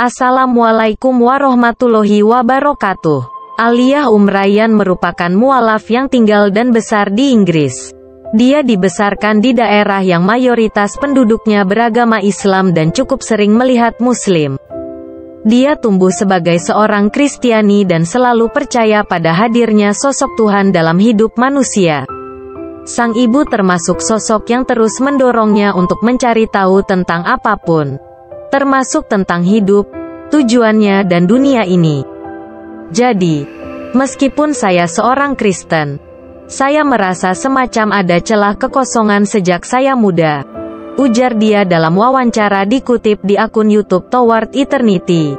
Assalamualaikum warahmatullahi wabarakatuh. Aliyah Umrayyan merupakan mualaf yang tinggal dan besar di Inggris. Dia dibesarkan di daerah yang mayoritas penduduknya beragama Islam dan cukup sering melihat Muslim. Dia tumbuh sebagai seorang Kristiani dan selalu percaya pada hadirnya sosok Tuhan dalam hidup manusia. Sang ibu termasuk sosok yang terus mendorongnya untuk mencari tahu tentang apa pun termasuk tentang hidup, tujuannya dan dunia ini. Jadi, meskipun saya seorang Kristen, saya merasa semacam ada celah kekosongan sejak saya muda. Ujar dia dalam wawancara dikutip di akun YouTube Toward Eternity.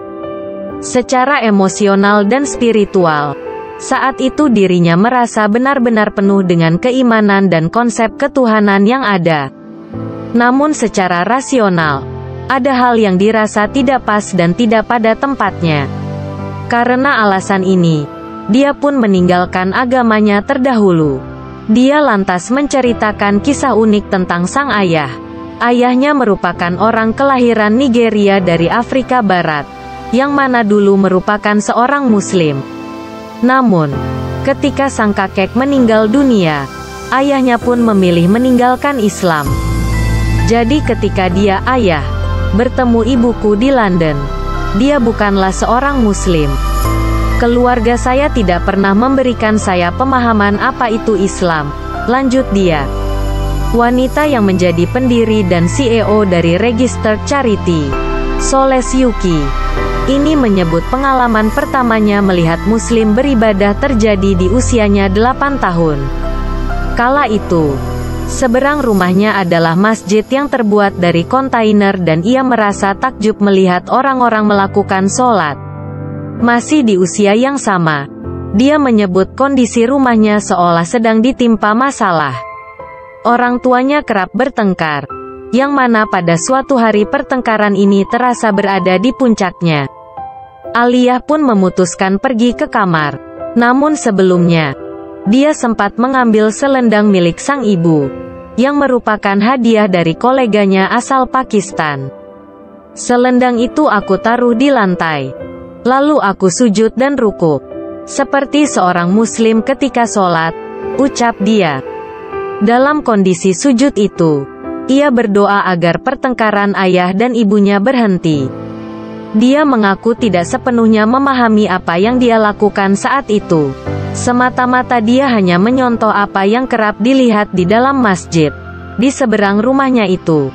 Secara emosional dan spiritual, saat itu dirinya merasa benar-benar penuh dengan keimanan dan konsep ketuhanan yang ada. Namun secara rasional, ada hal yang dirasa tidak pas dan tidak pada tempatnya. Karena alasan ini, dia pun meninggalkan agamanya terdahulu. Dia lantas menceritakan kisah unik tentang sang ayah. Ayahnya merupakan orang kelahiran Nigeria dari Afrika Barat, yang mana dulu merupakan seorang Muslim. Namun, ketika sang kakek meninggal dunia, ayahnya pun memilih meninggalkan Islam. Jadi ketika dia ayah, bertemu ibuku di London. Dia bukanlah seorang muslim. Keluarga saya tidak pernah memberikan saya pemahaman apa itu Islam. Lanjut dia. Wanita yang menjadi pendiri dan CEO dari Registered Charity, Soles Yuki. Ini menyebut pengalaman pertamanya melihat muslim beribadah terjadi di usianya 8 tahun. Kala itu, Seberang rumahnya adalah masjid yang terbuat dari kontainer dan ia merasa takjub melihat orang-orang melakukan sholat. Masih di usia yang sama, dia menyebut kondisi rumahnya seolah sedang ditimpa masalah. Orang tuanya kerap bertengkar, yang mana pada suatu hari pertengkaran ini terasa berada di puncaknya. Aliyah pun memutuskan pergi ke kamar. Namun sebelumnya, dia sempat mengambil selendang milik sang ibu, yang merupakan hadiah dari koleganya asal Pakistan. Selendang itu aku taruh di lantai. Lalu aku sujud dan ruku. Seperti seorang muslim ketika sholat, ucap dia. Dalam kondisi sujud itu, ia berdoa agar pertengkaran ayah dan ibunya berhenti. Dia mengaku tidak sepenuhnya memahami apa yang dia lakukan saat itu. Semata-mata dia hanya menyontoh apa yang kerap dilihat di dalam masjid, di seberang rumahnya itu.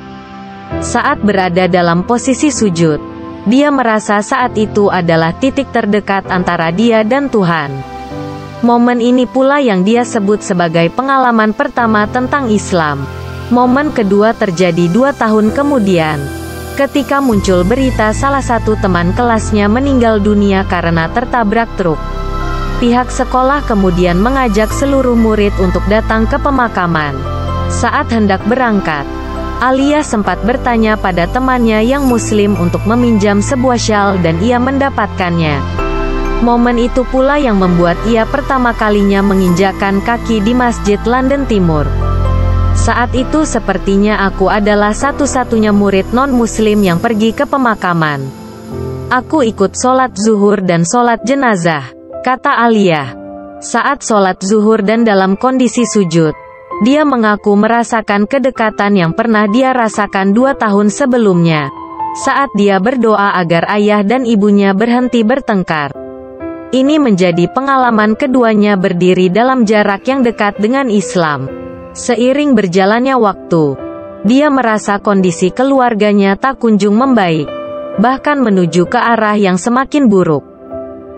Saat berada dalam posisi sujud, dia merasa saat itu adalah titik terdekat antara dia dan Tuhan. Momen ini pula yang dia sebut sebagai pengalaman pertama tentang Islam. Momen kedua terjadi dua tahun kemudian, ketika muncul berita salah satu teman kelasnya meninggal dunia karena tertabrak truk. Pihak sekolah kemudian mengajak seluruh murid untuk datang ke pemakaman. Saat hendak berangkat, Alia sempat bertanya pada temannya yang muslim untuk meminjam sebuah shawl dan ia mendapatkannya. Momen itu pula yang membuat ia pertama kalinya menginjakkan kaki di Masjid London Timur. Saat itu sepertinya aku adalah satu-satunya murid non-muslim yang pergi ke pemakaman. Aku ikut sholat zuhur dan sholat jenazah kata Alia. Saat sholat zuhur dan dalam kondisi sujud, dia mengaku merasakan kedekatan yang pernah dia rasakan dua tahun sebelumnya. Saat dia berdoa agar ayah dan ibunya berhenti bertengkar. Ini menjadi pengalaman keduanya berdiri dalam jarak yang dekat dengan Islam. Seiring berjalannya waktu, dia merasa kondisi keluarganya tak kunjung membaik, bahkan menuju ke arah yang semakin buruk.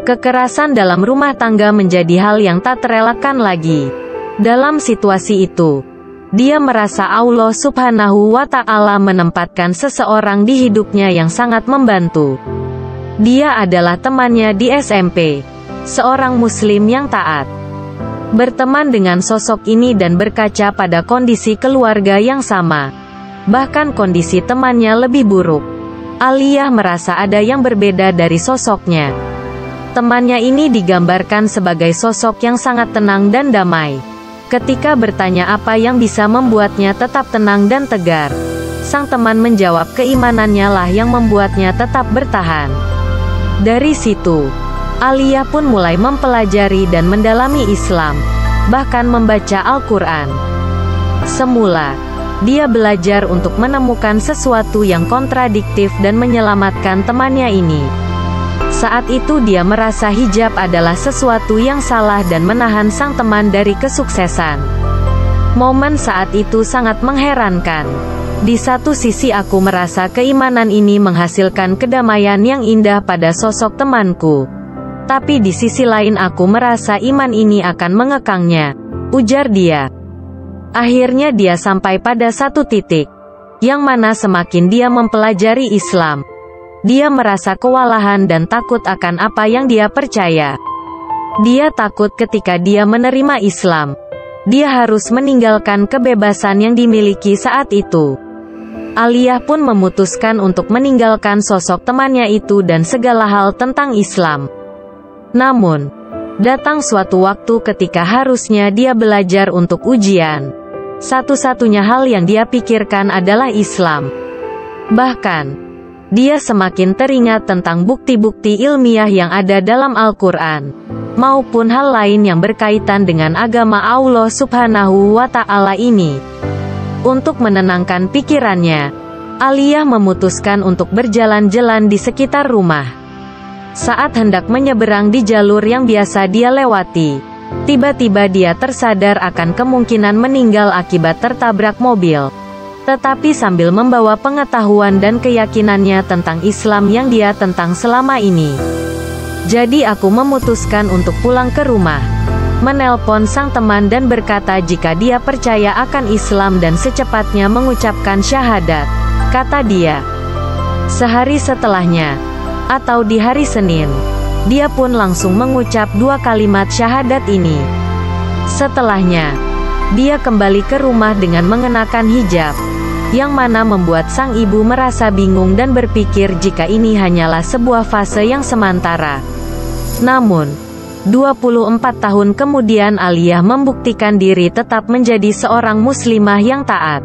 Kekerasan dalam rumah tangga menjadi hal yang tak terelakkan lagi. Dalam situasi itu, dia merasa Allah subhanahu wa ta'ala menempatkan seseorang di hidupnya yang sangat membantu. Dia adalah temannya di SMP, seorang muslim yang taat. Berteman dengan sosok ini dan berkaca pada kondisi keluarga yang sama. Bahkan kondisi temannya lebih buruk. Aliyah merasa ada yang berbeda dari sosoknya. Temannya ini digambarkan sebagai sosok yang sangat tenang dan damai. Ketika bertanya apa yang bisa membuatnya tetap tenang dan tegar, sang teman menjawab keimanannya lah yang membuatnya tetap bertahan. Dari situ, Aliyah pun mulai mempelajari dan mendalami Islam, bahkan membaca Al-Quran. Semula, dia belajar untuk menemukan sesuatu yang kontradiktif dan menyelamatkan temannya ini. Saat itu dia merasa hijab adalah sesuatu yang salah dan menahan sang teman dari kesuksesan. Momen saat itu sangat mengherankan. Di satu sisi aku merasa keimanan ini menghasilkan kedamaian yang indah pada sosok temanku. Tapi di sisi lain aku merasa iman ini akan mengekangnya. Ujar dia. Akhirnya dia sampai pada satu titik. Yang mana semakin dia mempelajari Islam. Dia merasa kewalahan dan takut akan apa yang dia percaya. Dia takut ketika dia menerima Islam. Dia harus meninggalkan kebebasan yang dimiliki saat itu. Aliyah pun memutuskan untuk meninggalkan sosok temannya itu dan segala hal tentang Islam. Namun, datang suatu waktu ketika harusnya dia belajar untuk ujian. Satu-satunya hal yang dia pikirkan adalah Islam. Bahkan, dia semakin teringat tentang bukti-bukti ilmiah yang ada dalam Al-Quran, maupun hal lain yang berkaitan dengan agama Allah Subhanahu wa Ta'ala ini. Untuk menenangkan pikirannya, Aliyah memutuskan untuk berjalan-jalan di sekitar rumah. Saat hendak menyeberang di jalur yang biasa dia lewati, tiba-tiba dia tersadar akan kemungkinan meninggal akibat tertabrak mobil. Tetapi sambil membawa pengetahuan dan keyakinannya tentang Islam yang dia tentang selama ini. Jadi aku memutuskan untuk pulang ke rumah menelpon sang teman dan berkata jika dia percaya akan Islam dan secepatnya mengucapkan syahadat. Kata dia. Sehari setelahnya, atau di hari Senin, dia pun langsung mengucap dua kalimat syahadat ini. Setelahnya, dia kembali ke rumah dengan mengenakan hijab, yang mana membuat sang ibu merasa bingung dan berpikir jika ini hanyalah sebuah fase yang sementara. Namun, 24 tahun kemudian Aliyah membuktikan diri tetap menjadi seorang muslimah yang taat.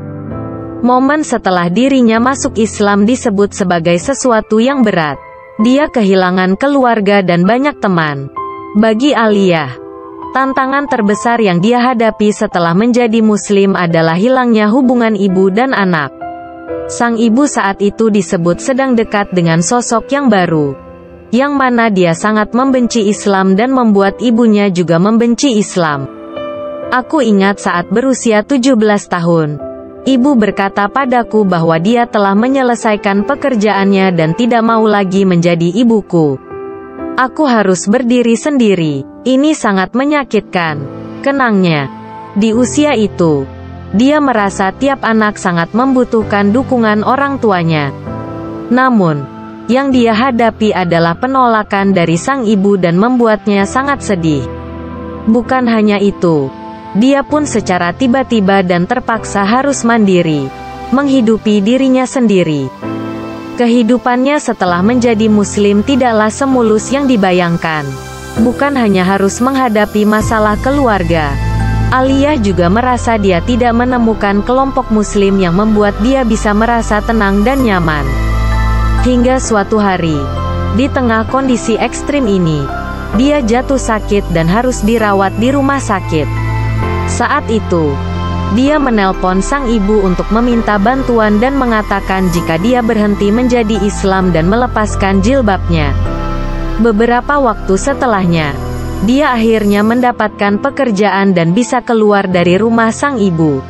Momen setelah dirinya masuk Islam disebut sebagai sesuatu yang berat. Dia kehilangan keluarga dan banyak teman. Bagi Aliyah, tantangan terbesar yang dia hadapi setelah menjadi muslim adalah hilangnya hubungan ibu dan anak. Sang ibu saat itu disebut sedang dekat dengan sosok yang baru yang mana dia sangat membenci Islam dan membuat ibunya juga membenci Islam. Aku ingat saat berusia 17 tahun. Ibu berkata padaku bahwa dia telah menyelesaikan pekerjaannya dan tidak mau lagi menjadi ibuku. Aku harus berdiri sendiri. Ini sangat menyakitkan. Kenangnya. Di usia itu, dia merasa tiap anak sangat membutuhkan dukungan orang tuanya. Namun, yang dia hadapi adalah penolakan dari sang ibu dan membuatnya sangat sedih. Bukan hanya itu, dia pun secara tiba-tiba dan terpaksa harus mandiri, menghidupi dirinya sendiri. Kehidupannya setelah menjadi muslim tidaklah semulus yang dibayangkan. Bukan hanya harus menghadapi masalah keluarga, Aliyah juga merasa dia tidak menemukan kelompok muslim yang membuat dia bisa merasa tenang dan nyaman. Hingga suatu hari, di tengah kondisi ekstrim ini, dia jatuh sakit dan harus dirawat di rumah sakit. Saat itu, dia menelpon sang ibu untuk meminta bantuan dan mengatakan jika dia berhenti menjadi Islam dan melepaskan jilbabnya. Beberapa waktu setelahnya, dia akhirnya mendapatkan pekerjaan dan bisa keluar dari rumah sang ibu.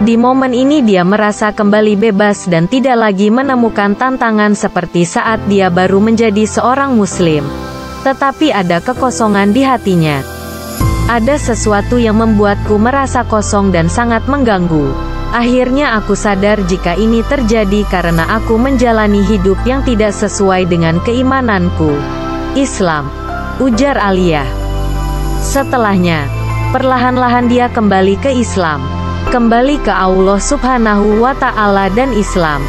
Di momen ini dia merasa kembali bebas dan tidak lagi menemukan tantangan seperti saat dia baru menjadi seorang muslim. Tetapi ada kekosongan di hatinya. Ada sesuatu yang membuatku merasa kosong dan sangat mengganggu. Akhirnya aku sadar jika ini terjadi karena aku menjalani hidup yang tidak sesuai dengan keimananku. Islam. Ujar Aliyah. Setelahnya, perlahan-lahan dia kembali ke Islam kembali ke Allah Subhanahu wa Ta'ala dan Islam,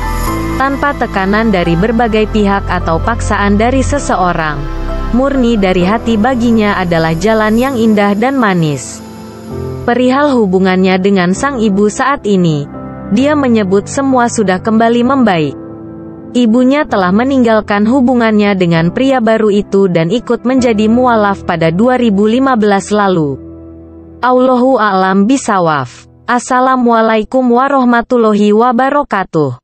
tanpa tekanan dari berbagai pihak atau paksaan dari seseorang. Murni dari hati baginya adalah jalan yang indah dan manis. Perihal hubungannya dengan sang ibu saat ini, Dia menyebut semua sudah kembali membaik. Ibunya telah meninggalkan hubungannya dengan pria baru itu dan ikut menjadi mualaf pada 2015 lalu. Allahu a'lam bisawaf. Assalamualaikum warahmatullahi wabarakatuh.